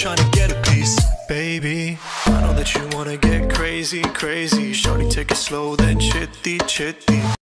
trying to get a piece. Baby, I know that you wanna get crazy, crazy. Shorty, take it slow, then chitty, chitty.